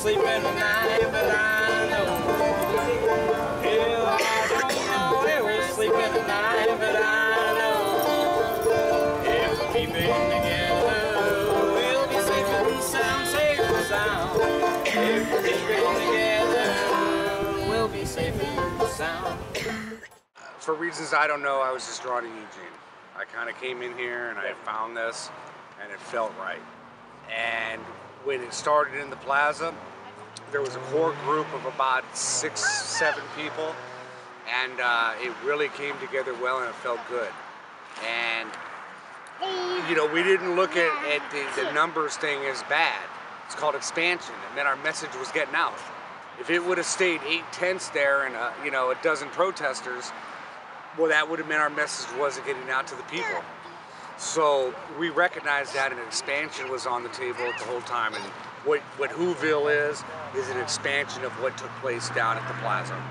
sleeping tonight, but I know. Hell, I don't know we're but I know. If we keep it together, we'll be safe and sound, safe and sound. If we keep it together, we'll be safe and sound. for reasons I don't know, I was just drawn to Eugene. I kind of came in here and I found this, and it felt right. And when it started in the plaza, there was a core group of about six, seven people, and uh, it really came together well and it felt good. And you know, we didn't look at, at the, the numbers thing as bad. It's called expansion. It meant our message was getting out. If it would have stayed eight tents there and a, you know a dozen protesters, well, that would have meant our message wasn't getting out to the people. So we recognized that an expansion was on the table the whole time. And what, what Whoville is, is an expansion of what took place down at the plaza.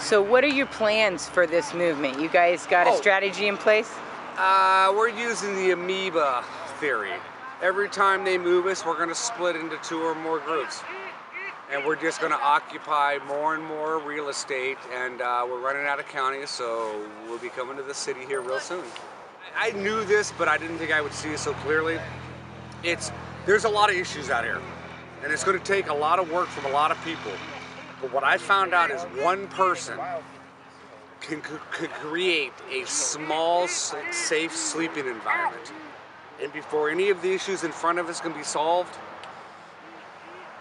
So, what are your plans for this movement? You guys got a Oh. strategy in place? Uh, we're using the amoeba theory. Every time they move us, we're going to split into two or more groups. And we're just going to occupy more and more real estate. And uh, we're running out of counties, so we'll be coming to the city here real soon. I knew this, but I didn't think I would see it so clearly. It's there's a lot of issues out here, and it's going to take a lot of work from a lot of people. But what I found out is one person can, can create a small, safe sleeping environment. And before any of the issues in front of us can be solved,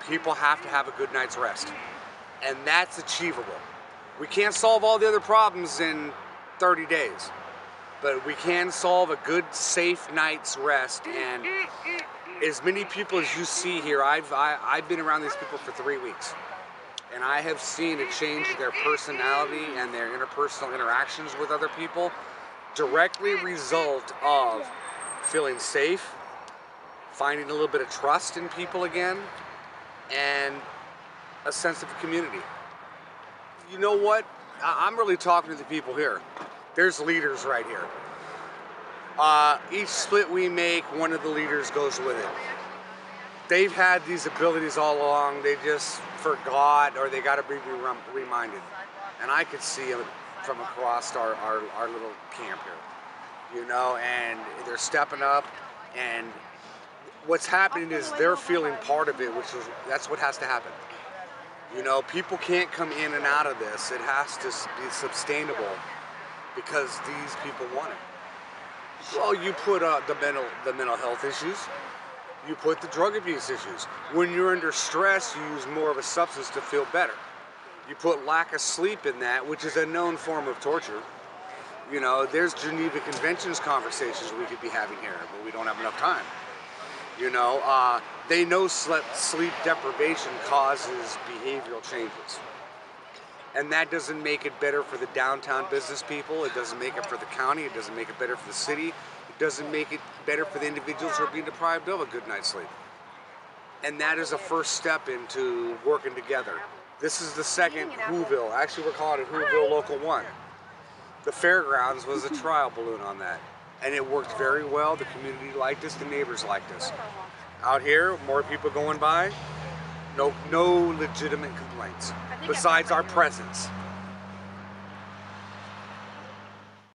people have to have a good night's rest. And that's achievable. We can't solve all the other problems in 30 days, but we can solve a good, safe night's rest. And as many people as you see here, I've, I, I've been around these people for three weeks and I have seen a change in their personality and their interpersonal interactions with other people directly result of feeling safe, finding a little bit of trust in people again, and a sense of community. You know what? I'm really talking to the people here. There's leaders right here. Uh, each split we make, one of the leaders goes with it they've had these abilities all along. They just forgot or they got to be rem- reminded. And I could see them from across our, our, our little camp here, you know, and they're stepping up. And what's happening is they're feeling part of it, which is that's what has to happen. You know, people can't come in and out of this. It has to be sustainable because these people want it. Well, you put uh, the mental the mental health issues you put the drug abuse issues. When you're under stress, you use more of a substance to feel better. You put lack of sleep in that, which is a known form of torture. You know, there's Geneva Conventions conversations we could be having here, but we don't have enough time. You know, uh, they know sleep, sleep deprivation causes behavioral changes. And that doesn't make it better for the downtown business people. It doesn't make it for the county. It doesn't make it better for the city. It doesn't make it better for the individuals who are being deprived of a good night's sleep. And that is a first step into working together. This is the second Whoville. Actually, we're calling it Whoville Local 1. The fairgrounds was a trial balloon on that. And it worked very well. The community liked us, the neighbors liked us. Out here, more people going by, no, no legitimate complaints besides our presence.